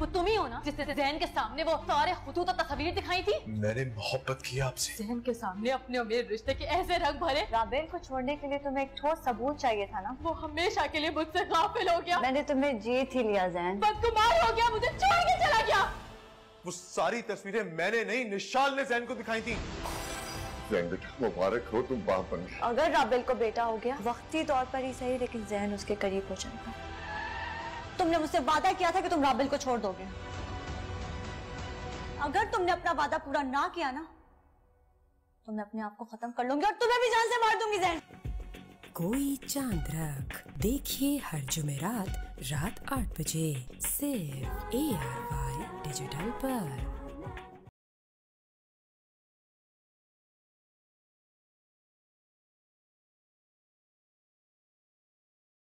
वो तुम ही हो ना जिसने जहन के सामने वो सारे खुतूत और तस्वीर दिखाई थी? मैंने मोहब्बत की आपसे। जहन के सामने अपने अमीर रिश्ते के ऐसे रंग भरे। राबेल को छोड़ने के लिए तुम्हें एक ठोस सबूत चाहिए था ना? वो हमेशा के लिए मुझसे गाफिल हो गया। मैंने तुम्हें जीत ही लिया जैन। बदकुमार हो गया मुझे छोड़ के चला गया। वो सारी तस्वीरें मैंने नहीं निशाल ने जैन को दिखाई थी। मुबारक हो तुम बाप बन अगर राबेल को बेटा हो गया वक्ती तौर पर ही सही लेकिन जैन उसके करीब हो जाएगा। तुमने मुझसे वादा किया था कि तुम राबिल को छोड़ दोगे। अगर तुमने अपना वादा पूरा ना किया ना तो मैं अपने आप को खत्म कर लूँगी और तुम्हें भी जान से मार दूँगी जैन कोई चाँद रख। देखिए हर जुमेरात रात आठ बजे। सिर्फ़ ए आर वाई डिजिटल पर।